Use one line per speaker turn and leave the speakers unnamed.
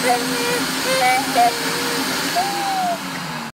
Thank you.